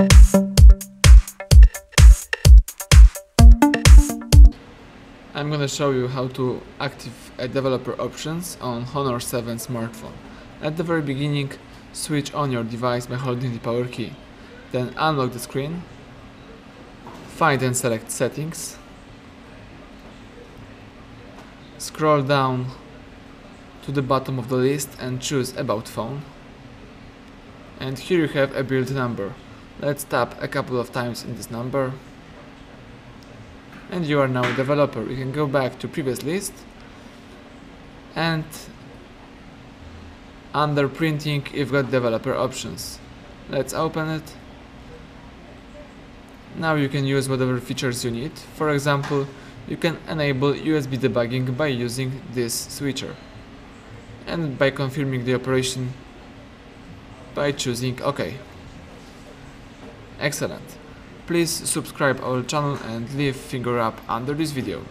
I'm gonna show you how to active developer options on Honor 7 smartphone. At the very beginning, switch on your device by holding the power key. Then unlock the screen, find and select settings, scroll down to the bottom of the list and choose about phone. And here you have a build number. Let's tap a couple of times in this number and you are now a developer. You can go back to previous list and under printing you've got developer options. Let's open it. Now you can use whatever features you need. For example, you can enable USB debugging by using this switcher and by confirming the operation by choosing OK. Excellent. Please subscribe our channel and leave finger up under this video.